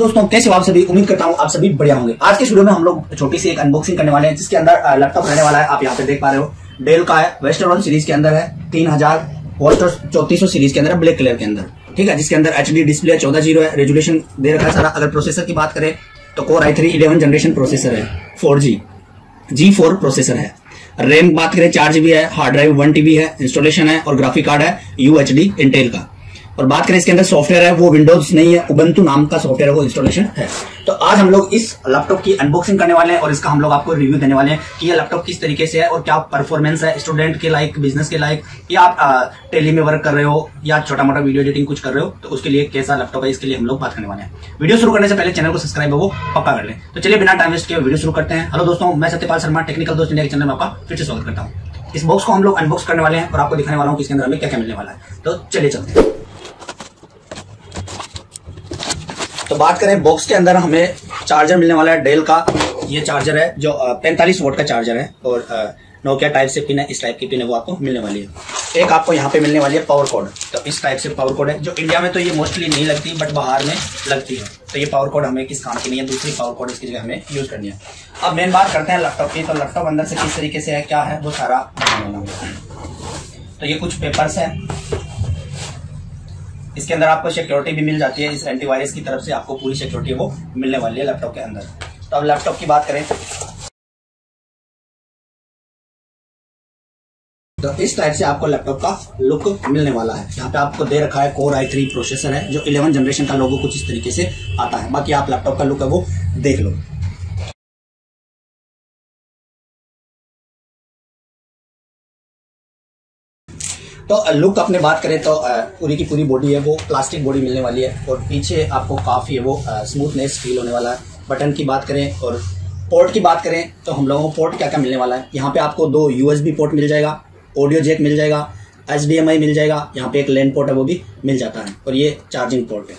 दोस्तों, कैसे हो आप सभी? उम्मीद करता हूँ आप सभी बढ़िया होंगे। आज के वीडियो में हम लोग छोटी सी एक अनबॉक्सिंग करने वाले हैं, जिसके अंदर लैपटॉप रहने वाला है। आप यहाँ पे देख पा रहे हो डेल का है वेस्टर्न सीरीज़ के अंदर है, तीन हज़ार चौतीस सीरीज़ के अंदर ब्लैक कलर के अंदर। ठीक है, जिसके अंदर एच डिस्प्ले चौदह ज़ीरो है रेजुलेशन दे रखा है सारा। अगर प्रोसेसर की बात करें तो core i three generation processor है फोर जी प्रोसेसर है। रैम बात करें, चार जीबी है हार्ड ड्राइव वन टीबी है इंस्टॉलेशन है और ग्राफिक कार्ड है यू एच इंटेल का। और बात करें इसके अंदर सॉफ्टवेयर है, वो विंडोज़ नहीं है उबंतु नाम का सॉफ्टवेयर है, वो इंस्टॉलेशन है। तो आज हम लोग इस लैपटॉप की अनबॉक्सिंग करने वाले हैं और इसका हम लोग आपको रिव्यू देने वाले हैं कि ये लैपटॉप किस तरीके से है और क्या परफॉर्मेंस है स्टूडेंट के लाइक बिज़नेस के लाइक या आप टेली में वर्क कर रहे हो, या छोटा मोटा वीडियो एडिटिंग कुछ कर रहे हो तो उसके लिए कैसा लैपटॉप है, इसके लिए हम लोग बात करने वाले हैं। वीडियो शुरू करने से पहले चैनल को सब्सक्राइब वो पक्का कर ले। तो चलिए बिना टाइम वेस्ट किए वीडियो शुरू करते हैं। हेलो दोस्तों, मैं सत्यपाल शर्मा टेक्निकल दोस्त इंडिया के चैनल में आपका फिर से स्वागत करता हूँ। इस बॉक्स को हम लोग अनबॉक्स करने वाले हैं और आपको दिखाने वाला हूँ कि इसके अंदर हमें क्या क्या मिलने वाला है। तो चलिए चलते हैं। तो बात करें बॉक्स के अंदर हमें चार्जर मिलने वाला है डेल का ये चार्जर है, जो पैंतालीस वोट का चार्जर है, और नोकिया टाइप से पिन है, इस टाइप की पिन है, वो आपको मिलने वाली है। एक आपको यहाँ पे मिलने वाली है पावर कोड तो इस टाइप से पावर कोड है, जो इंडिया में तो ये मोस्टली नहीं लगती बट बाहर में लगती है। तो ये पावर कोड हमें किस काम की नहीं है, दूसरी पावर कोड इसकी जगह हमें यूज़ करनी है। अब मेन बात करते हैं लैपटॉप की तो लैपटॉप अंदर से किस तरीके से है, क्या है, वो सारा तो ये कुछ पेपर्स है। इसके अंदर आपको सिक्योरिटी भी मिल जाती है, इस एंटीवायरस की तरफ़ से आपको पूरी सिक्योरिटी वो मिलने वाली है लैपटॉप के अंदर। तो अब लैपटॉप की बात करें। तो इस टाइप से आपको लैपटॉप का लुक मिलने वाला है। यहाँ पे आपको दे रखा है कोर आई थ्री प्रोसेसर है, जो 11 जनरेशन का लोगो कुछ इस तरीके से आता है। बाकी आप लैपटॉप का लुक है वो देख लो। तो लुक अपने बात करें तो पूरी की पूरी बॉडी है, वो प्लास्टिक बॉडी मिलने वाली है और पीछे आपको काफ़ी है वो स्मूथनेस फील होने वाला है। बटन की बात करें और पोर्ट की बात करें तो हम लोगों को पोर्ट क्या क्या मिलने वाला है। यहाँ पे आपको दो यूएसबी पोर्ट मिल जाएगा ऑडियो जेक मिल जाएगा एचडीएमआई मिल जाएगा, यहाँ पे एक लैंड पोर्ट है वो भी मिल जाता है और ये चार्जिंग पोर्ट है।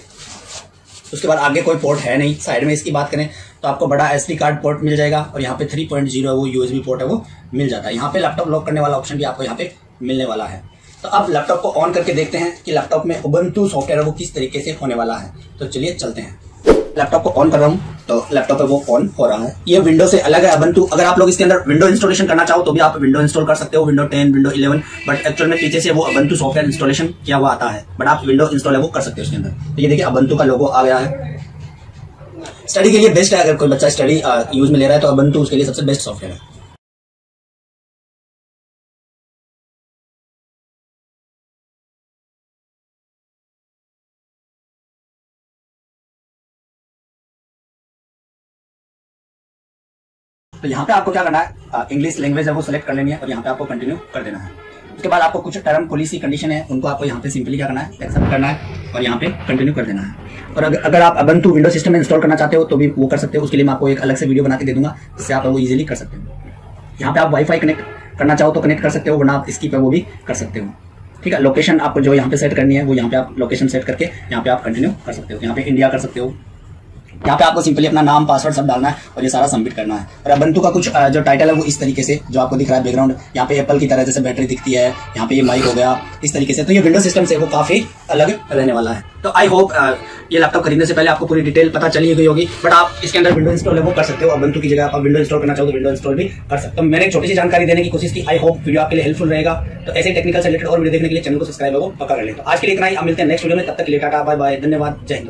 उसके बाद आगे कोई पोर्ट है नहीं साइड में इसकी बात करें तो आपको बड़ा एसडी कार्ड पोर्ट मिल जाएगा और यहाँ पे थ्री पॉइंट ज़ीरो है वो यूएसबी पोर्ट है वो मिल जाता है। यहाँ पे लैपटॉप लॉक करने वाला ऑप्शन भी आपको यहाँ पे मिलने वाला है। तो अब लैपटॉप को ऑन करके देखते हैं कि लैपटॉप में उबंटू सॉफ्टवेयर वो किस तरीके से होने वाला है। तो चलिए चलते हैं। लैपटॉप को ऑन कर रहा हूँ तो लैपटॉप पे वो ऑन हो रहा है। ये विंडो से अलग है अबंतु अगर आप लोग इसके अंदर विंडो इंस्टॉलेशन करना चाहो तो भी आप विंडो इंस्टॉल कर सकते हो window ten window eleven but actual में पीछे से वो अबंतु सॉफ्टवेयर इंस्टॉलेशन किया हुआ आता है। बट आप विंडो इंस्टॉल है वो कर सकते हो उसके अंदर। तो ये देखिए अबंतु का लोगो आ गया है। स्टडी के लिए बेस्ट है, अगर कोई बच्चा स्टडी यूज़ में ले रहा है तो अबंतु उसके लिए सबसे बेस्ट सॉफ्टवेयर है। तो यहाँ पे आपको क्या करना है? इंग्लिश लैंग्वेज है वो सिलेक्ट कर लेनी है और यहाँ पे आपको कंटिन्यू कर देना है। उसके बाद आपको कुछ टर्म पॉलिसी कंडीशन है, उनको आपको यहाँ पे सिंपली क्या करना है? एक्सेप्ट करना है और यहाँ पे कंटिन्यू कर देना है। और अगर अगर आप अबंतु विंडो सिस्टम में इंस्टॉल करना चाहते हो तो भी वो कर सकते हो। उसके लिए मैं आपको एक अलग से वीडियो बना के दे दूँगा, जिससे आप वो इजिली कर सकते हो। यहाँ पे आप वाईफाई कनेक्ट करना चाहो तो कनेक्ट कर सकते हो, वरना आप इसकी पे वो भी कर सकते हो। ठीक है? लोकेशन आपको जो यहाँ पे सेट करनी है, वो यहाँ पे आप लोकेशन सेट करके यहाँ पे आप कंटिन्यू कर सकते हो। यहाँ पे इंडिया कर सकते हो। यहाँ पे आपको सिंपली अपना नाम पासवर्ड सब डालना है और ये सारा सबमिट करना है। और अबंतु का कुछ जो टाइटल है वो इस तरीके से, जो आपको दिख रहा है बैकग्राउंड यहाँ पे एप्पल की तरह जैसे बैटरी दिखती है, यहाँ पे ये माइक हो गया, इस तरीके से। तो ये विंडो सिस्टम से वो काफ़ी अलग रहने वाला है। तो आई होप ये लैपटॉप खरीदने से पहले आपको पूरी डिटेल पता चली गई होगी बट आप इसके अंदर विंडो इंस्टॉल है, वो कर सकते हो। अबंतु की जगह आप विंडो इंस्टॉल करना चाहो तो विंडो इंस्टॉल भी कर सकते हो। मैंने छोटी सी जानकारी देने की कोशिश की आई होप वीडियो आपके लिए हेल्पफुल रहेगा। तो ऐसे टेक्निकल से रिलेटेड और वीडियो देखने के लिए चैनल को सब्सक्राइब हो पक्का कर ले। तो आज के लिए इतना ही मिलते हैं नेक्स्ट वीडियो में, तब तक लिए टाटा बाय बाय धन्यवाद, जय हिंद।